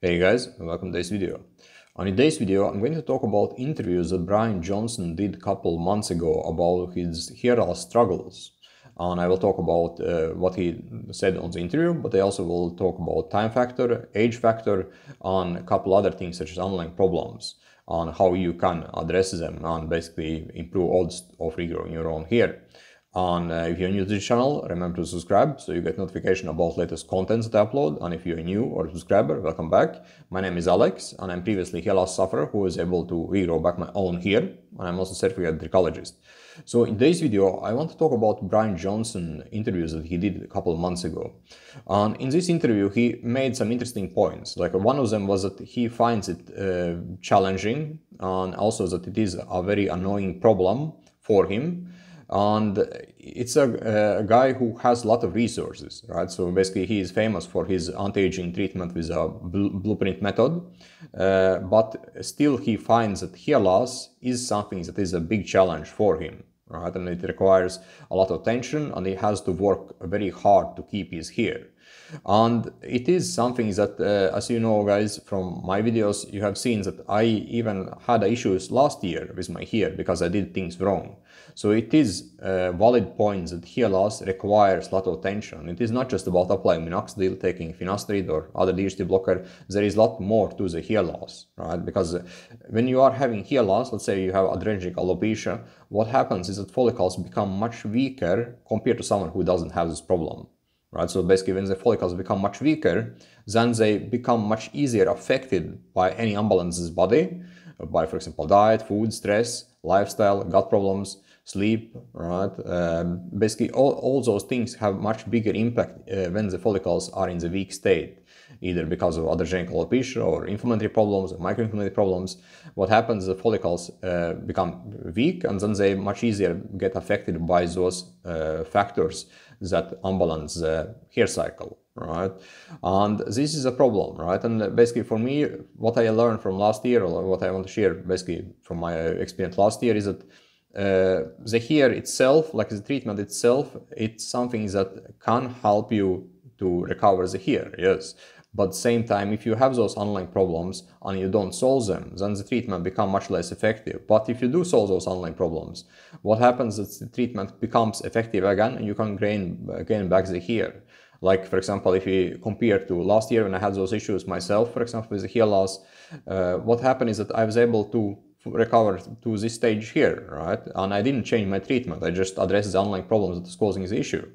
Hey guys, welcome to this video. On today's video, I'm going to talk about interviews that Bryan Johnson did a couple months ago about his hair loss struggles. And I will talk about uh, what he said on the interview, but I also will talk about time factor, age factor, and a couple other things such as online problems, on how you can address them and basically improve odds of regrowing your own hair. And uh, if you're new to the channel, remember to subscribe so you get notification about latest contents that I upload. And if you're new or subscriber, welcome back. My name is Alex, and I'm previously hair loss sufferer who is able to regrow back my own hair. And I'm also certified trichologist. So in today's video, I want to talk about Bryan Johnson interviews that he did a couple of months ago. And in this interview, he made some interesting points. Like one of them was that he finds it uh, challenging and also that it is a very annoying problem for him and it's a, a, guy who has a lot of resources right? So basically he is famous for his anti-aging treatment with a bl blueprint method. Uh, but still he finds that hair loss is something that is a big challenge for him right? And it requires a lot of attention and he has to work very hard to keep his hair and it is something that uh, as you know guys from my videos you have seen that i even had issues last year with my hair because i did things wrong. So it is a valid point that hair loss requires a lot of attention. It is not just about applying minoxidil taking finasteride or other DHT blocker. There is a lot more to the hair loss right? Because when you are having hair loss let's say you have androgenetic alopecia what happens is that follicles become much weaker compared to someone who doesn't have this problem right? So basically when the follicles become much weaker, then they become much easier affected by any imbalances body, by for example diet, food, stress, lifestyle, gut problems, sleep, right? Um, basically all, all those things have much bigger impact uh, when the follicles are in the weak state either because of androgenetic alopecia or inflammatory problems or microinflammatory problems. What happens, the follicles uh, become weak and then they much easier get affected by those uh, factors that unbalance the hair cycle right? And this is a problem right? And basically for me what i learned from last year or what i want to share basically from my experience last year is that uh, the hair itself like the treatment itself it's something that can help you to recover the hair yes but same time, if you have those underlying problems and you don't solve them, then the treatment become much less effective. But if you do solve those underlying problems, what happens is the treatment becomes effective again and you can gain, gain back the hair. Like, for example, if you compare to last year when I had those issues myself, for example, with the hair loss, uh, what happened is that I was able to recover to this stage here, right? And I didn't change my treatment. I just addressed the underlying problems that is causing the issue.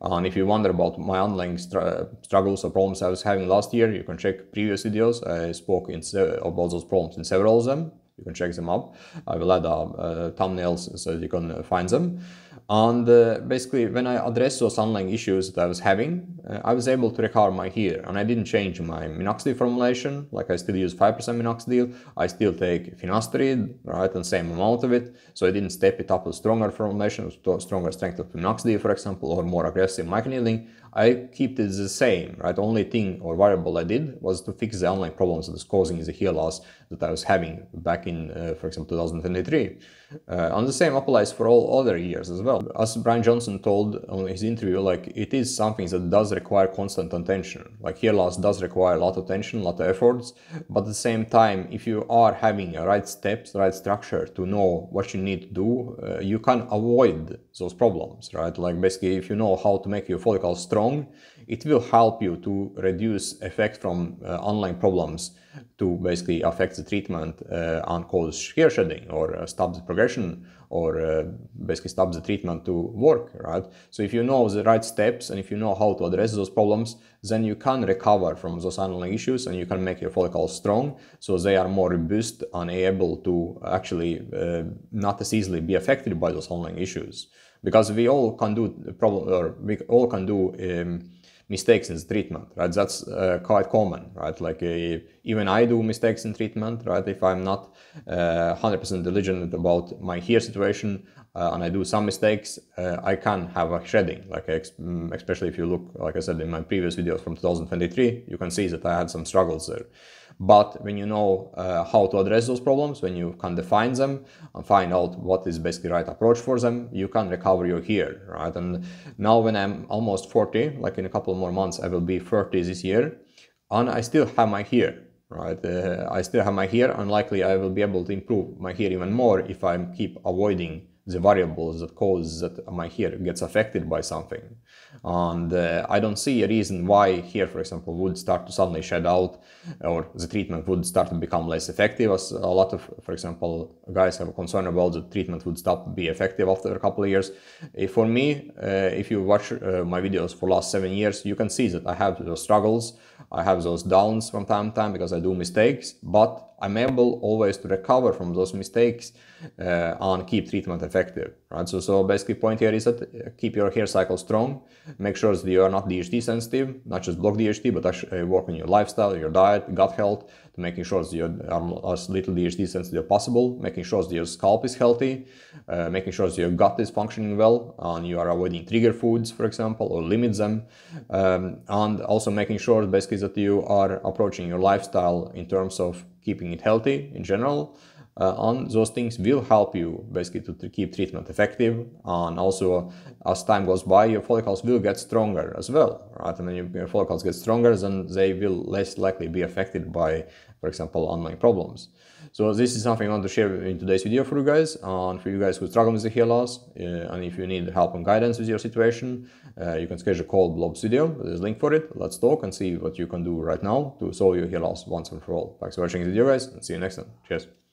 And if you wonder about my underlying struggles or problems I was having last year, you can check previous videos. I spoke in about those problems in several of them. You can check them up. I will add uh, uh, thumbnails so you can find them. And basically, when I addressed those underlying issues that I was having, uh, I was able to recover my hair. And I didn't change my minoxidil formulation, like I still use 5% minoxidil. I still take finasteride, right, and same amount of it. So I didn't step it up to stronger formulation, stronger strength of minoxidil, for example, or more aggressive microneedling. I kept it the same, right? Only thing or variable I did was to fix the online problems that was causing the hair loss that I was having back in, uh, for example, 2023. Uh, and the same applies for all other years as well. As Bryan Johnson told on his interview, like it is something that does require constant attention. Like hair loss does require a lot of attention, a lot of efforts, but at the same time, if you are having a right steps, right structure to know what you need to do, uh, you can avoid those problems, right? Like basically, if you know how to make your follicles strong, it will help you to reduce effect from uh, online problems to basically affect the treatment uh, and cause hair shedding or uh, stop the progression or uh, basically stop the treatment to work, right? So if you know the right steps and if you know how to address those problems, then you can recover from those underlying issues and you can make your follicles strong so they are more robust and able to actually uh, not as easily be affected by those underlying issues. Because we all can do problem or we all can do um, mistakes in the treatment, right? That's uh, quite common, right? Like uh, even I do mistakes in treatment, right? If I'm not 100% uh, diligent about my hair situation uh, and I do some mistakes, uh, I can have a shedding, like mm, especially if you look, like I said in my previous videos from 2023, you can see that I had some struggles there. But when you know uh, how to address those problems, when you can define them and find out what is basically right approach for them, you can recover your hair, right? And now when I'm almost 40, like in a couple more months, I will be 30 this year. and I still have my hair, right? Uh, I still have my hair and likely I will be able to improve my hair even more if I keep avoiding the variables that cause that my hair gets affected by something. And uh, I don't see a reason why hair, for example, would start to suddenly shed out or the treatment would start to become less effective. As a lot of, for example, guys have a concern about the treatment would stop be effective after a couple of years. For me, uh, if you watch uh, my videos for last seven years, you can see that I have those struggles. I have those downs from time to time because I do mistakes, but I'm able always to recover from those mistakes uh, and keep treatment effective, right? So, so basically point here is that uh, keep your hair cycle strong, make sure that you are not DHT sensitive, not just block DHT, but actually uh, work on your lifestyle, your diet, gut health, making sure that you are as little DHT sensitive as possible, making sure that your scalp is healthy, uh, making sure that your gut is functioning well, and you are avoiding trigger foods, for example, or limit them, um, and also making sure basically that you are approaching your lifestyle in terms of keeping it healthy in general. Uh, those things will help you basically to, to, keep treatment effective. And also, as time goes by, your follicles will get stronger as well, right? And when your follicles get stronger, then they will less likely be affected by, for example, online problems. So this is something I want to share in today's video for you guys. And for you guys who struggle with the hair loss, uh, and if you need help and guidance with your situation, uh, you can schedule a call this video. There's a link for it. Let's talk and see what you can do right now to solve your hair loss once and for all. Thanks for watching the video, guys, and see you next time. Cheers.